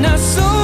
not so